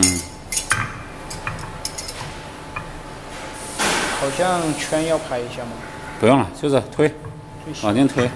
嗯。好像圈要拍一下吗？不用了就是推往前推。